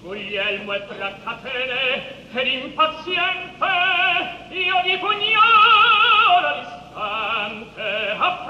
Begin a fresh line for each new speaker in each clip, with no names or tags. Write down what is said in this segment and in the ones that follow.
Guglielmo è tra catene per impaziente io vi pugnalo all'istante, a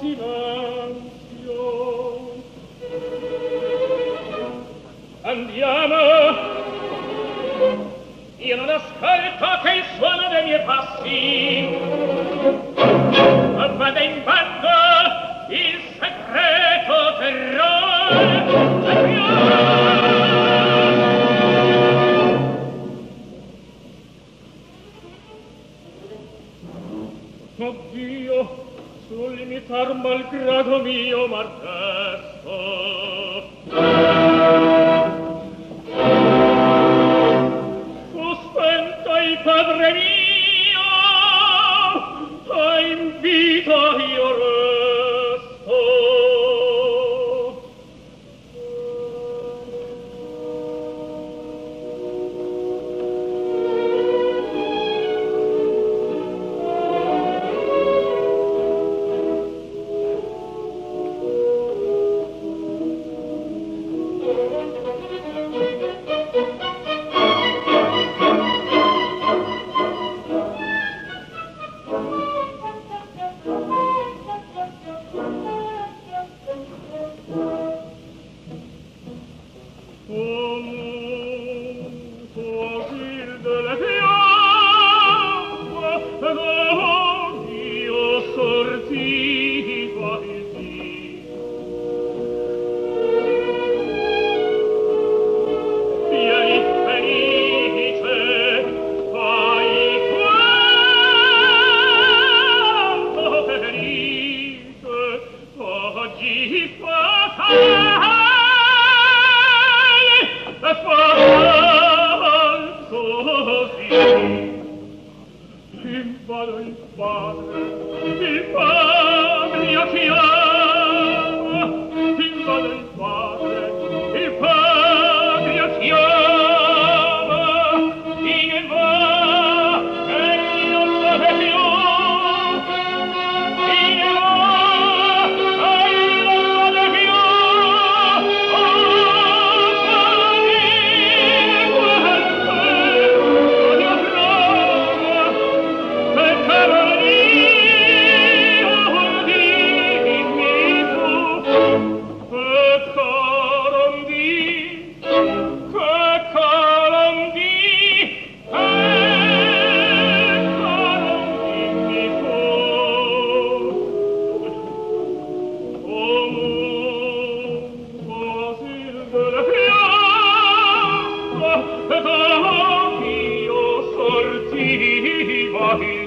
silenzio andiamo. Io non ascolto che il suono dei miei passi. Ma vada in bando il segreto terrore. Terrore Oddio, sull'imitar malgrado mio martesso. Ostenta i padre mio, vado in padre, il padre mio fiato, Ahi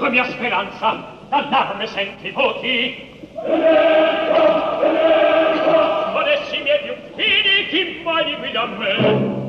dunque mia speranza, d'allarme senti voti. Benedetto, benedetto! Volessi miei più fini, chi mai li guida a me?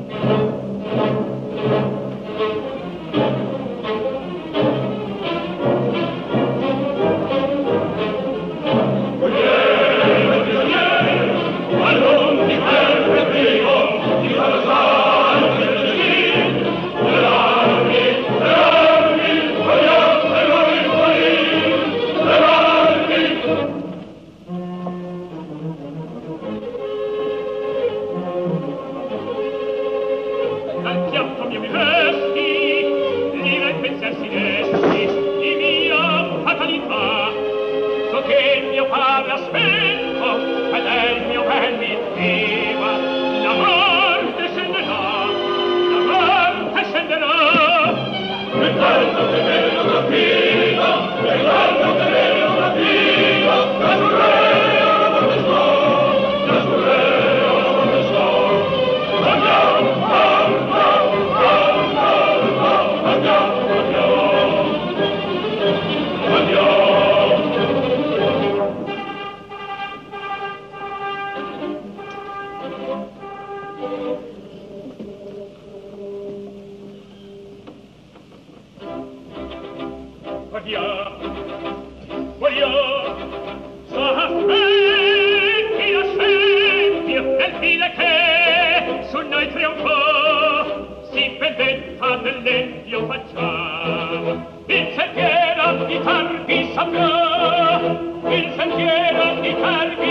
il sentiero di carri